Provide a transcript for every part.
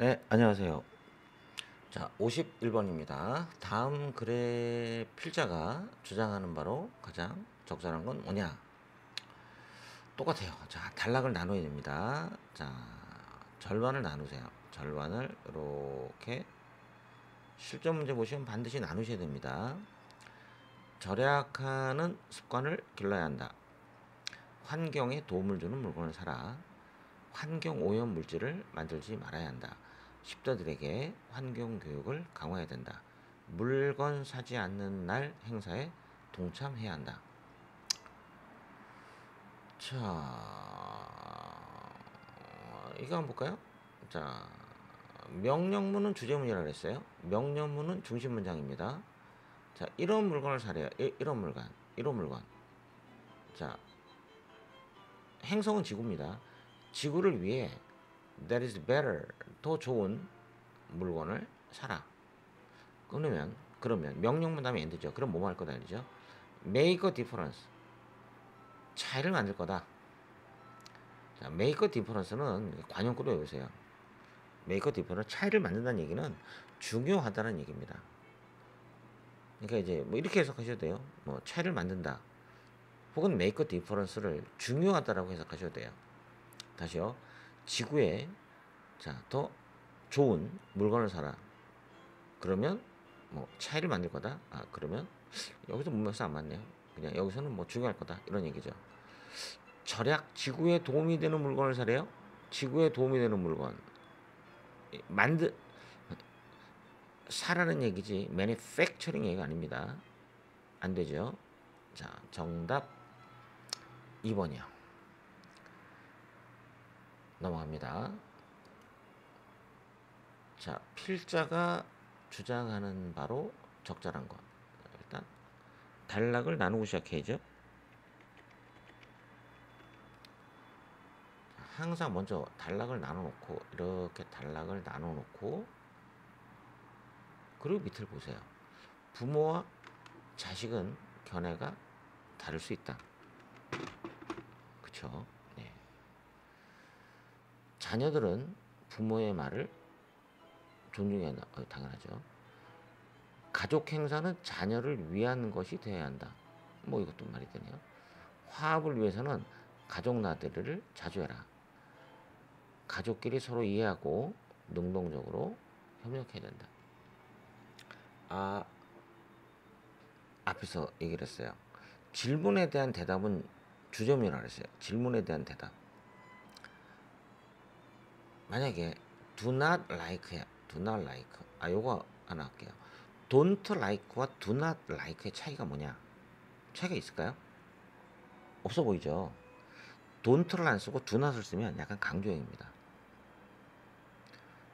네, 안녕하세요. 자, 51번입니다. 다음 글의 필자가 주장하는 바로 가장 적절한 건 뭐냐? 똑같아요. 자, 단락을 나눠야 됩니다. 자, 절반을 나누세요. 절반을 이렇게 실전 문제 보시면 반드시 나누셔야 됩니다. 절약하는 습관을 길러야 한다. 환경에 도움을 주는 물건을 사라. 환경 오염 물질을 만들지 말아야 한다. 10대들에게 환경 교육을 강화해야 된다. 물건 사지 않는 날 행사에 동참해야 한다. 자, 이거 한번 볼까요? 자, 명령문은 주제문이라고 했어요. 명령문은 중심 문장입니다. 자, 이런 물건을 사래요. 이, 이런 물건, 이런 물건. 자, 행성은 지구입니다. 지구를 위해 that is better 더 좋은 물건을 사라. 그러면 그러면 명령문 다음에 엔드죠. 그럼 뭐할 거다 알죠? make a difference 차이를 만들 거다. 자, make a difference는 관용구로 외우세요. make a difference 차이를 만든다는 얘기는 중요하다는 얘기입니다. 그러니까 이제 뭐 이렇게 해석하셔도 돼요. 뭐 차이를 만든다. 혹은 make a difference를 중요하다라고 해석하셔도 돼요. 다시요. 지구에 자, 더 좋은 물건을 사라. 그러면 뭐 차이를 만들 거다. 아, 그러면 여기서 문맥상 안 맞네요. 그냥 여기서는 뭐 중요할 거다. 이런 얘기죠. 절약 지구에 도움이 되는 물건을 사래요. 지구에 도움이 되는 물건. 만드 사라는 얘기지 매니팩처링 얘기가 아닙니다. 안 되죠. 자, 정답 2번이요. 넘어갑니다. 자, 필자가 주장하는 바로 적절한 것. 일단 단락을 나누고 시작해야죠. 항상 먼저 단락을 나눠놓고 이렇게 단락을 나눠놓고 그리고 밑을 보세요. 부모와 자식은 견해가 다를 수 있다. 네. 자녀들은 부모의 말을 존중해야 한다. 어, 당연하죠. 가족 행사는 자녀를 위한 것이 되어야 한다. 뭐 이것도 말이 되네요. 화합을 위해서는 가족 나들이를 자주 해라. 가족끼리 서로 이해하고 능동적으로 협력해야 된다. 아, 앞에서 얘기를 했어요. 질문에 대한 대답은 주점이라고 했어요. 질문에 대한 대답. 만약에 do not like야. do not like. 아, 요거 하나 할게요. don't like와 do not like의 차이가 뭐냐? 차이가 있을까요? 없어 보이죠? don't를 안 쓰고 do not을 쓰면 약간 강조형입니다.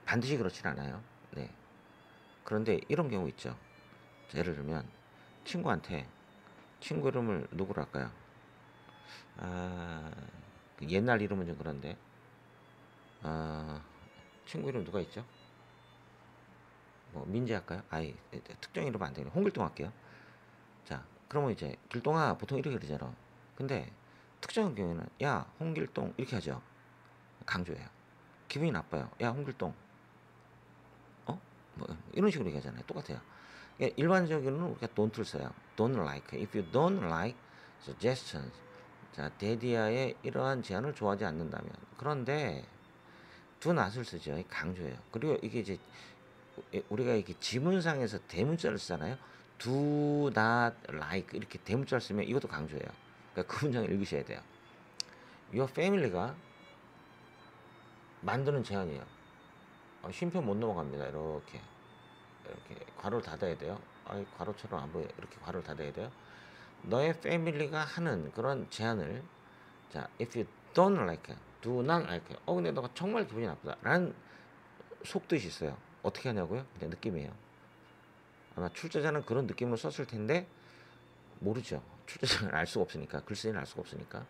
반드시 그렇진 않아요. 네. 그런데 이런 경우 있죠. 자, 예를 들면 친구한테 친구 이름을 누구로 할까요? 아, 그 옛날 이름은 좀 그런데 아, 친구 이름 누가 있죠? 뭐 민재 할까요? 아이 특정 이름 안 되네. 홍길동 할게요. 자, 그러면 이제 길동아 보통 이렇게 그러잖아. 근데 특정한 경우에는 야 홍길동 이렇게 하죠. 강조해요. 기분이 나빠요. 야 홍길동. 어? 뭐 이런 식으로 얘기하잖아요. 똑같아요. 그러니까 일반적으로는 우리가 don't를 써요. don't like. If you don't like suggestions. 자, 데디아의 이러한 제안을 좋아하지 않는다면. 그런데 do not을 쓰죠. 강조해요. 그리고 이게 이제 우리가 이렇게 지문상에서 대문자를 쓰잖아요. do like 이렇게 대문자를 쓰면 이것도 강조해요. 그러니까 그 문장을 읽으셔야 돼요. Your family가 만드는 제안이에요. 어, 쉼표 못 넘어갑니다. 이렇게 이렇게 괄호를 닫아야 돼요. 아이 괄호처럼 안 보여. 이렇게 괄호를 닫아야 돼요. 너의 패밀리가 하는 그런 제안을 자, if you don't like it, like it. 어 근데 너가 정말 기분이 나쁘다라는 속뜻이 있어요. 어떻게 하냐고요? 그냥 느낌이에요. 아마 출제자는 그런 느낌으로 썼을 텐데 모르죠. 출제자는 알 수가 없으니까 글쓰기는 알 수가 없으니까.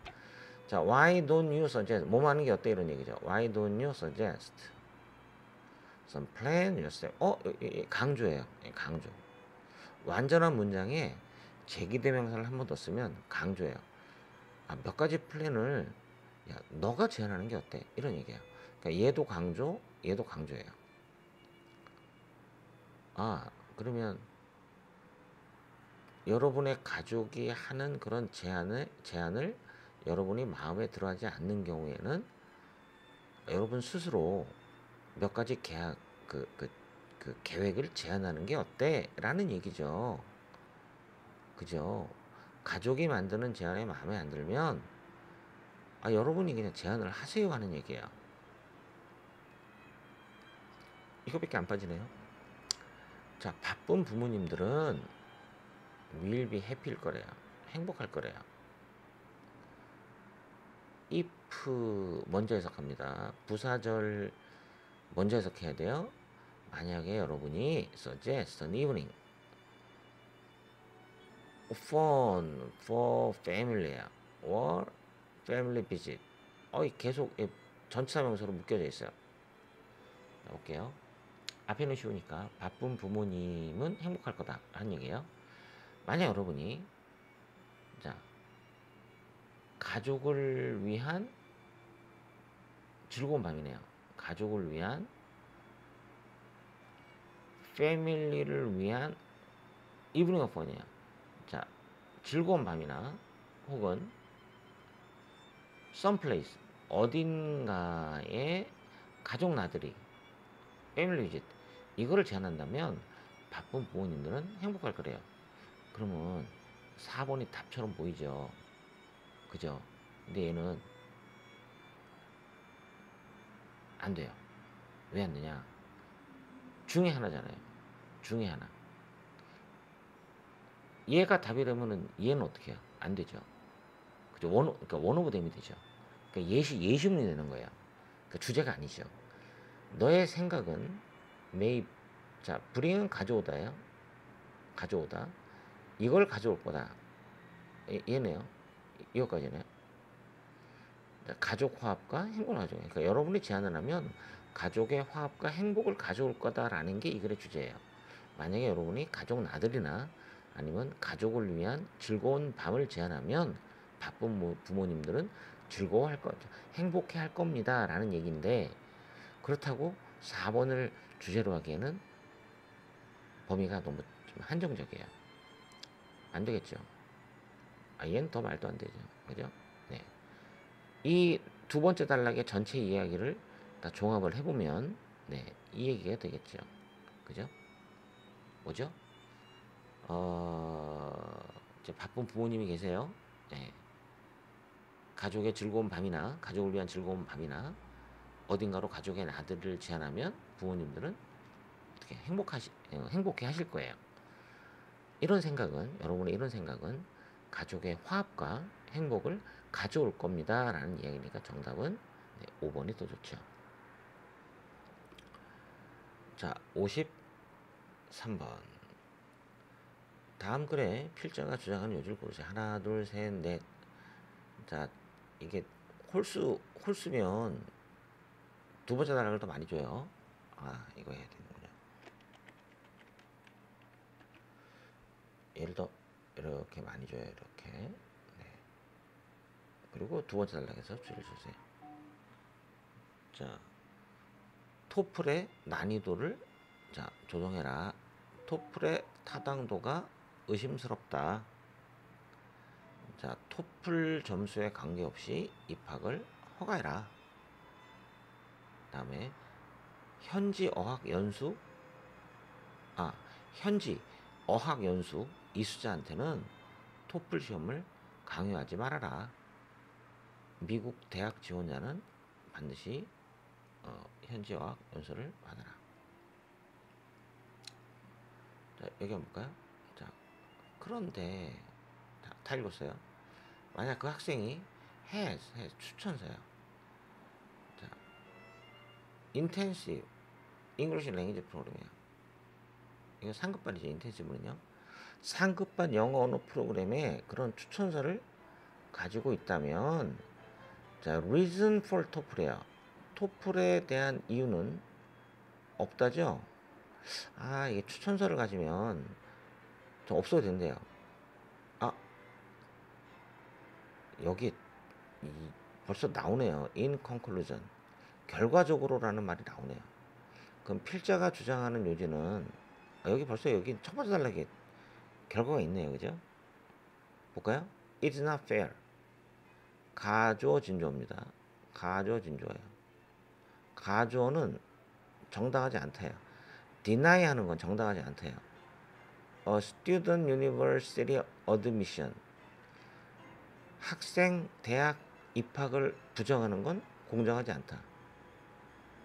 자, why don't you suggest? 뭐 하는 게 어때 이런 얘기죠. Why don't you suggest? Some plan yourself. 어, 강조예요. 강조. 완전한 문장에 제기대명사를 한 번 더 쓰면 강조예요. 아, 몇 가지 플랜을 야, 너가 제안하는 게 어때? 이런 얘기예요. 그러니까 얘도 강조, 얘도 강조예요. 아, 그러면 여러분의 가족이 하는 그런 제안을 제안을 여러분이 마음에 들어하지 않는 경우에는 여러분 스스로 몇 가지 계약 그, 그, 그 계획을 제안하는 게 어때?라는 얘기죠. 그죠? 가족이 만드는 제안이 마음에 안 들면 아, 여러분이 그냥 제안을 하세요 하는 얘기예요. 이거밖에 안 빠지네요. 자, 바쁜 부모님들은 will be happy일 거래요. 행복할 거래요. if 먼저 해석합니다. 부사절 먼저 해석해야 돼요. 만약에 여러분이 suggest an evening fun for family or family visit 어이 계속 이 전치사명사로 묶여져 있어요. 자, 볼게요. 앞에는 쉬우니까 바쁜 부모님은 행복할 거다 하는 얘기예요. 만약 여러분이 자 가족을 위한 즐거운 밤이네요. 가족을 위한 family를 위한 evening of fun이에요. 자, 즐거운 밤이나 혹은 someplace 어딘가에 가족 나들이 family visit 이거를 제안한다면 바쁜 부모님들은 행복할 거래요. 그러면 4번이 답처럼 보이죠. 그죠? 근데 얘는 안 돼요. 왜 안 되냐? 중에 하나잖아요. 중에 하나. 얘가 답이라면은 얘는 어떻게 해요? 안 되죠. 그죠? one, 그러니까 one of them이 되죠. 그러니까 예시, 예시문이 되는 거야. 그 주제가 아니죠. 너의 생각은 메이, 자, 불행은 가져오다예요. 가져오다. 이걸 가져올 거다. 얘- 얘네요. 이거까지네요. 자, 가족 화합과 행복을 가져오. 그러니까 여러분이 제안을 하면 가족의 화합과 행복을 가져올 거다라는 게 이 글의 주제예요. 만약에 여러분이 가족 나들이나 아니면 가족을 위한 즐거운 밤을 제안하면 바쁜 모- 부모님들은 즐거워할 거죠. 행복해 할 겁니다 라는 얘기인데 그렇다고 4번을 주제로 하기에는 범위가 너무 좀 한정적이에요. 안 되겠죠. 아, 얘는 더 말도 안 되죠. 그죠? 네. 이 두 번째 단락의 전체 이야기를 다 종합을 해보면, 네, 이 얘기가 되겠죠. 그죠? 뭐죠? 어, 이제 바쁜 부모님이 계세요. 네. 가족의 즐거운 밤이나, 가족을 위한 즐거운 밤이나, 어딘가로 가족의 나들을 제안하면 부모님들은 어떻게 행복하시, 어, 행복해 하실 거예요. 이런 생각은 여러분의 이런 생각은 가족의 화합과 행복을 가져올 겁니다. 라는 이야기니까 정답은 네, 5번이 더 좋죠. 자, 53번. 다음 글에 필자가 주장하는 요지를 고르세요. 하나, 둘, 셋, 넷. 자, 이게 홀수, 홀수면 두 번째 단락을 더 많이 줘요. 아, 이거 해야 되는군요. 얘를 더 이렇게 많이 줘요. 이렇게. 네. 그리고 두 번째 단락에서 줄을 주세요. 자, 토플의 난이도를 자 조정해라. 토플의 타당도가 의심스럽다. 자, 토플 점수에 관계없이 입학을 허가해라. 다음에 현지 어학 연수 아 현지 어학 연수 이수자한테는 토플 시험을 강요하지 말아라. 미국 대학 지원자는 반드시 어, 현지 어학 연수를 받아라. 자 여기 한번 볼까요? 자 그런데 다, 다 읽었어요. 만약 그 학생이 has, has 추천서요. 자 intensive English language 프로그램이에요. 이거 상급반이죠. 인텐시브는요. 상급반 영어 언어 프로그램에 그런 추천서를 가지고 있다면 자, reason for TOEFL이에요. 토플에 대한 이유는 없다죠. 아, 이게 추천서를 가지면 좀 없어도 된대요. 아, 여기 이, 벌써 나오네요. in conclusion. 결과적으로라는 말이 나오네요. 그럼 필자가 주장하는 요지는 아, 여기 벌써 여기 첫 번째 단락에 결과가 있네요. 그죠? 볼까요? It's not fair. 가조 진조입니다. 가조 진조예요. 가조는 정당하지 않대요. deny 하는 건 정당하지 않대요. A student university admission. 학생 대학 입학을 부정하는 건 공정하지 않다.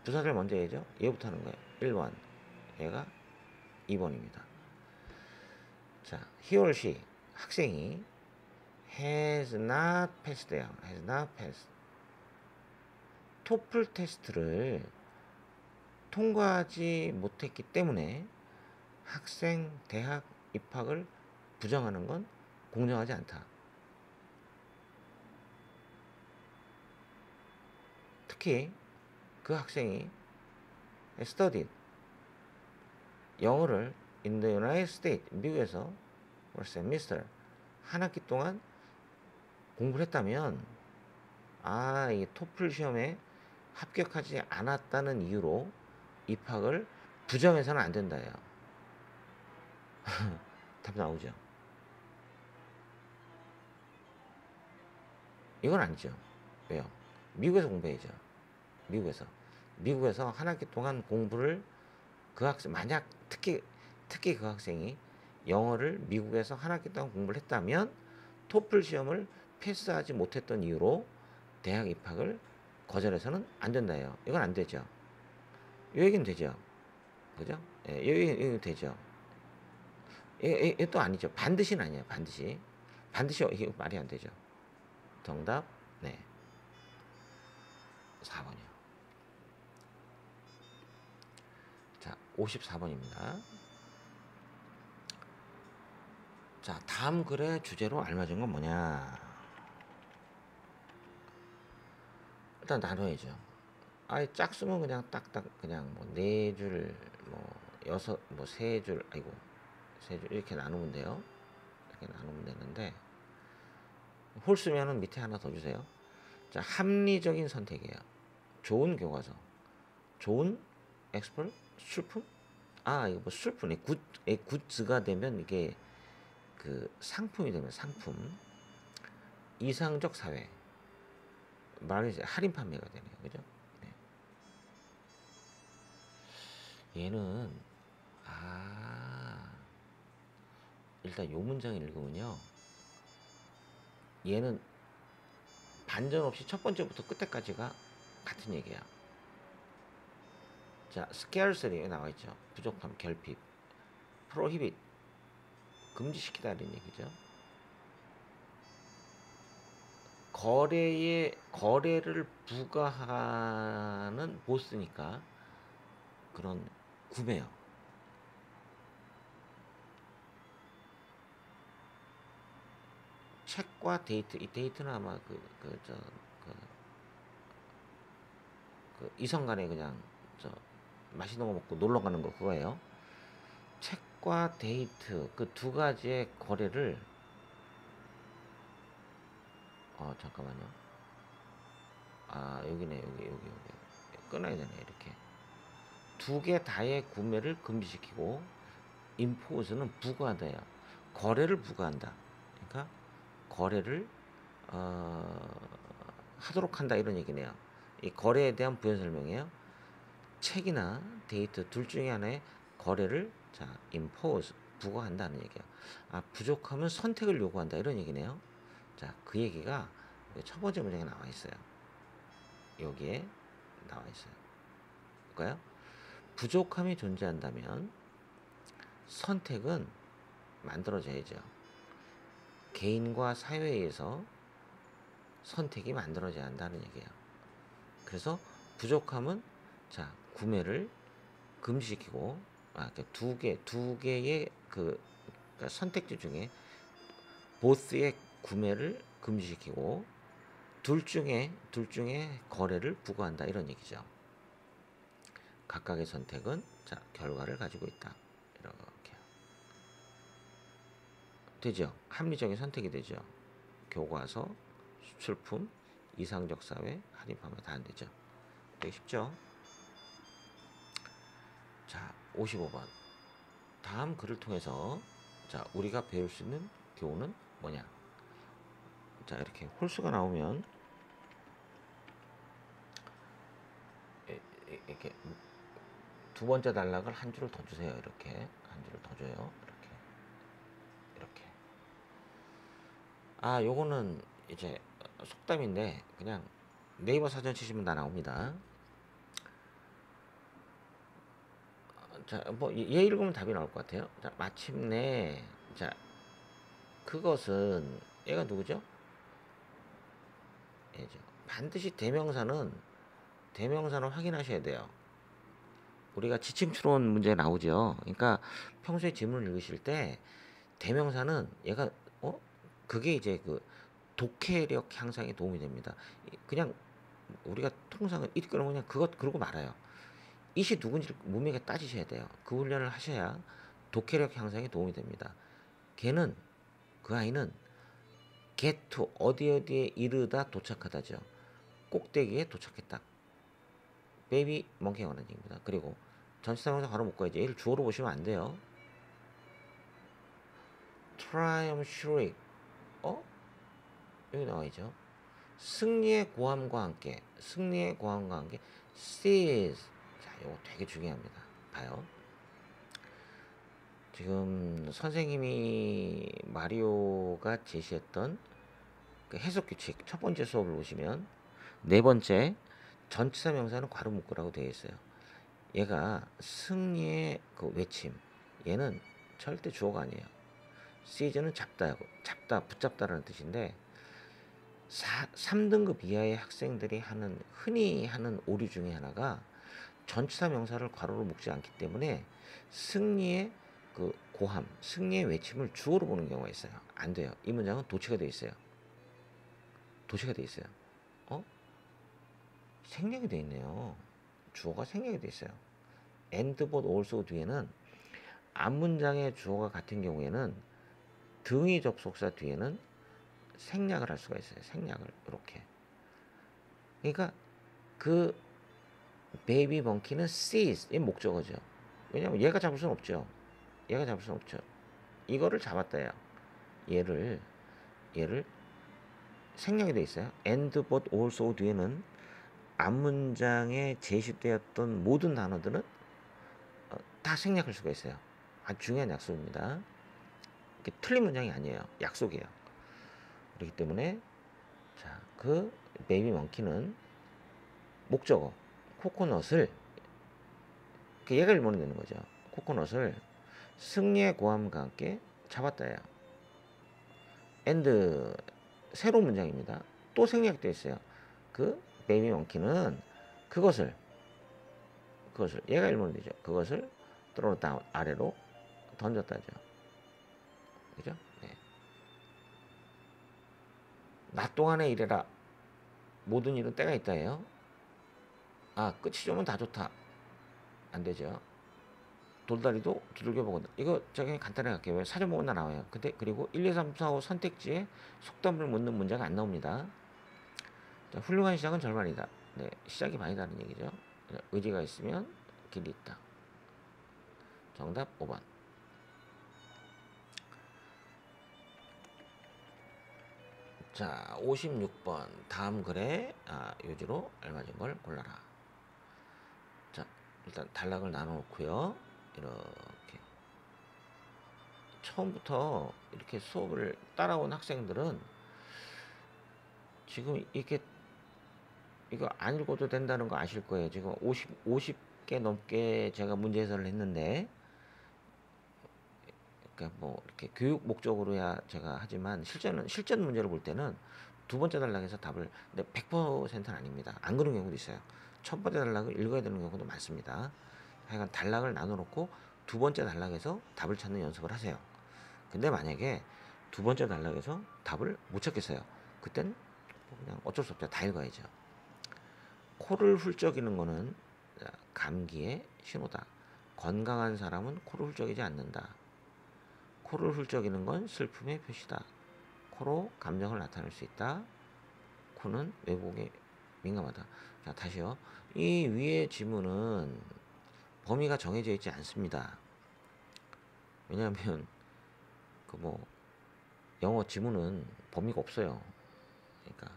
부사절 먼저 해야죠. 얘부터 하는 거예요. 1번. 얘가 2번입니다. 자, he or she 학생이 has not passed예요. has not passed. 토플 테스트를 통과하지 못했기 때문에 학생 대학 입학을 부정하는 건 공정하지 않다. 특히 그 학생이 studied 영어를 in the United States 미국에서 for semester 한 학기 동안 공부를 했다면 아, 이 토플 시험에 합격하지 않았다는 이유로 입학을 부정해서는 안 된다요. 답 나오죠. 이건 아니죠. 왜요? 미국에서 공부해야죠. 미국에서. 미국에서 한 학기 동안 공부를 그 학생, 만약 특히, 특히 그 학생이 영어를 미국에서 한 학기 동안 공부를 했다면 토플 시험을 패스하지 못했던 이유로 대학 입학을 거절해서는 안 된다요. 이건 안 되죠. 이 얘기는 되죠. 그죠? 예, 이 얘기는 되죠. 이또 아니죠. 반드시는 아니에요. 반드시. 반드시 이게 말이 안 되죠. 정답, 네. 4번이요. 54번입니다. 자, 다음 글의 주제로 알맞은 건 뭐냐? 일단 나눠야죠. 아예 짝수면 그냥 딱딱 그냥 뭐 네 줄, 뭐 여섯, 뭐 세 줄, 아이고 세 줄 이렇게 나누면 돼요. 이렇게 나누면 되는데 홀수면은 밑에 하나 더 주세요. 자, 합리적인 선택이에요. 좋은 교과서, 좋은 엑스플, 술품. 아, 이거 뭐 술품이 굿, 에, 굿즈가 되면 이게 그 상품이 되면 상품. 이상적 사회. 말이 할인 판매가 되네요. 그죠? 네. 얘는 아 일단 요 문장 읽으면요. 얘는 반전 없이 첫 번째부터 끝에까지가 같은 얘기야. 자, scarcity 나와 있죠. 부족함, 결핍. prohibit 금지시키다는 얘기죠. 거래에 거래를 부과하는 보스니까 그런 구매요. 책과 데이트 이 데이트는 아마 그그저그그 이성 간에 그냥 저 맛있는 거 먹고 놀러 가는 거 그거예요. 책과 데이트 그 두 가지의 거래를 어 잠깐만요. 아 여기네 여기 여기 여기 끊어야 되네 이렇게 두 개 다의 구매를 금지시키고 임포스는 부과돼요. 거래를 부과한다. 그러니까 거래를 어, 하도록 한다 이런 얘기네요. 이 거래에 대한 부연 설명이에요. 책이나 데이트 둘 중에 하나의 거래를 자 impose 부과한다는 얘기야. 아 부족하면 선택을 요구한다 이런 얘기네요. 자그 얘기가 첫 번째 문장에 나와 있어요. 여기에 나와 있어요. 볼까요? 부족함이 존재한다면 선택은 만들어져야죠. 개인과 사회에서 선택이 만들어져야 한다는 얘기예요. 그래서 부족함은 자 구매를 금지시키고 아, 두 개, 두 개의 그 그러니까 선택지 중에 보스의 구매를 금지시키고 둘 중에 둘 중에 거래를 부과한다 이런 얘기죠. 각각의 선택은 자 결과를 가지고 있다 이렇게 되죠. 합리적인 선택이 되죠. 교과서, 수출품, 이상적 사회, 할인판매 다 안 되죠. 되게 쉽죠. 자, 55번. 다음 글을 통해서 자 우리가 배울 수 있는 교훈은 뭐냐? 자 이렇게 홀수가 나오면 이렇게 두 번째 단락을 한 줄을 더 주세요. 이렇게 한 줄을 더 줘요. 이렇게 이렇게. 아 요거는 이제 속담인데 그냥 네이버 사전 치시면 다 나옵니다. 자, 뭐, 얘얘 읽으면 답이 나올 것 같아요. 자, 마침내, 자, 그것은, 얘가 누구죠? 얘죠. 반드시 대명사는, 대명사는 확인하셔야 돼요. 우리가 지침추론 문제 나오죠. 그러니까 평소에 지문을 읽으실 때, 대명사는 얘가, 어? 그게 이제 그 독해력 향상에 도움이 됩니다. 이- 그냥 우리가 통상은 이끌어 그냥 그것 그러고 말아요. 이시 누군지 무명하게 따지셔야 돼요. 그 훈련을 하셔야 독해력 향상에 도움이 됩니다. 걔는 그 아이는 to 어디 어디에 이르다 도착하다죠. 꼭대기에 도착했다. 베이비 멍키가 하는 얘기입니다. 그리고 전치사명사 바로 묶어야지. 얘를 주어로 보시면 안 돼요. triumph shriek. 어? 여기 나와 있죠. 승리의 고함과 함께 승리의 고함과 함께 seize 자 이거 되게 중요합니다. 봐요. 지금 선생님이 마리오가 제시했던 그 해석 규칙 첫 번째 수업을 보시면 네 번째 전치사 명사는 괄호 묶으라고 되어 있어요. 얘가 승리의 그 외침 얘는 절대 주어가 아니에요. seize는 잡다 잡다 붙잡다라는 뜻인데 4, 3등급 이하의 학생들이 하는 흔히 하는 오류 중에 하나가 전치사 명사를 괄호로 묶지 않기 때문에 승리의 그 고함, 승리의 외침을 주어로 보는 경우가 있어요. 안 돼요. 이 문장은 도치가 돼 있어요. 도치가 돼 있어요. 어? 생략이 돼 있네요. 주어가 생략이 돼 있어요. and but also 뒤에는 앞 문장의 주어가 같은 경우에는 등위 접속사 뒤에는 생략을 할 수가 있어요. 생략을 이렇게. 그러니까 그 베이비 멍키는 sees 이 목적어죠. 왜냐면 얘가 잡을 수는 없죠. 얘가 잡을 수는 없죠. 이거를 잡았다요. 얘를 얘를 생략이 돼 있어요. and but also 뒤에는 앞 문장에 제시되었던 모든 단어들은 어, 다 생략할 수가 있어요. 아주 중요한 약속입니다. 이게 틀린 문장이 아니에요. 약속이에요. 그렇기 때문에 자, 그 베이비 멍키는 목적어 코코넛을 그 얘가 일본이 되는 거죠. 코코넛을 승리의 고함과 함께 잡았다예요. and 새로운 문장입니다. 또 생략되어 있어요. 그 baby monkey는 그것을 그것을 얘가 일본이 되죠. 그것을 threw down 아래로 던졌다죠. 그죠? 네. 낮 동안에 일해라. 모든 일은 때가 있다예요. 아 끝이 좋으면 다 좋다. 안 되죠. 돌다리도 두들겨 보거든. 이거 저기 간단하게 할게요. 왜 사전 다 나와요. 근데 그리고 1, 2, 3, 4, 5 선택지에 속담을 묻는 문제가 안 나옵니다. 자, 훌륭한 시작은 절반이다. 네, 시작이 반이다는 얘기죠. 자, 의지가 있으면 길이 있다. 정답 5번. 자, 56번 다음 글에 아, 요지로 알맞은 걸 골라라. 자, 일단 단락을 나눠 놓고요. 이렇게 처음부터 이렇게 수업을 따라온 학생들은 지금 이렇게 이거 안 읽어도 된다는 거 아실 거예요. 지금 50 50개 넘게 제가 문제 해설을 했는데 그러니까 뭐 이렇게 교육 목적으로야 제가 하지만 실전은 실전 문제를 볼 때는 두 번째 단락에서 답을 근데 100%는 아닙니다. 안 그런 경우도 있어요. 첫 번째 단락을 읽어야 되는 경우도 많습니다. 하여간 단락을 나눠 놓고 두 번째 단락에서 답을 찾는 연습을 하세요. 근데 만약에 두 번째 단락에서 답을 못 찾겠어요. 그땐 뭐 그냥 어쩔 수 없죠. 다 읽어야죠. 코를 훌쩍이는 거는 감기의 신호다. 건강한 사람은 코를 훌쩍이지 않는다. 코를 훌쩍이는 건 슬픔의 표시다. 코로 감정을 나타낼 수 있다. 코는 왜곡에 민감하다. 자, 다시요. 이 위의 지문은 범위가 정해져 있지 않습니다. 왜냐하면 그 뭐 영어 지문은 범위가 없어요. 그러니까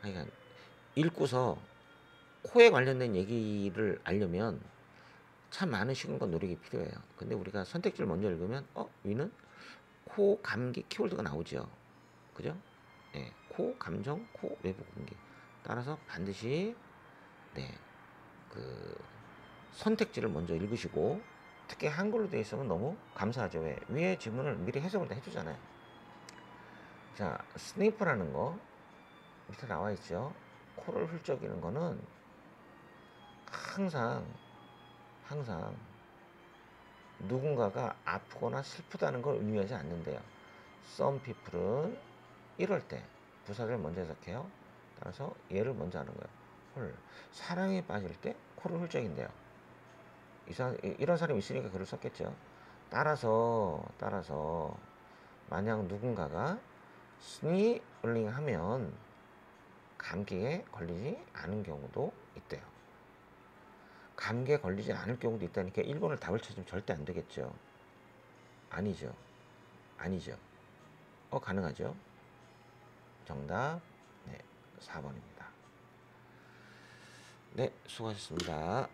하여간 읽고서 코에 관련된 얘기를 알려면 참 많은 시간과 노력이 필요해요. 근데 우리가 선택지를 먼저 읽으면 어 위는 코 감기 키워드가 나오죠. 그죠? 네, 코 감정, 코 외부 공기. 따라서 반드시 네, 그 선택지를 먼저 읽으시고 특히 한글로 되어 있으면 너무 감사하죠. 왜? 위에 지문을 미리 해석을 다 해주잖아요. 자, 스니프라는 거 밑에 나와 있죠. 코를 훌쩍이는 거는 항상 항상 누군가가 아프거나 슬프다는 걸 의미하지 않는데요. People은 이럴 때 부사를 먼저 해석해요. 따라서 얘를 먼저 하는 거예요. 헐, 사랑에 빠질 때 코를 훌쩍인대요. 이 사, 이- 이런 사람이 있으니까 글을 썼겠죠. 따라서 따라서 만약 누군가가 스니을링 하면 감기에 걸리지 않은 경우도 있대요. 감기에 걸리지 않을 경우도 있다니까 1번을 답을 찾으면 절대 안 되겠죠. 아니죠. 아니죠. 어, 가능하죠. 정답, 네, 4번입니다. 네, 수고하셨습니다.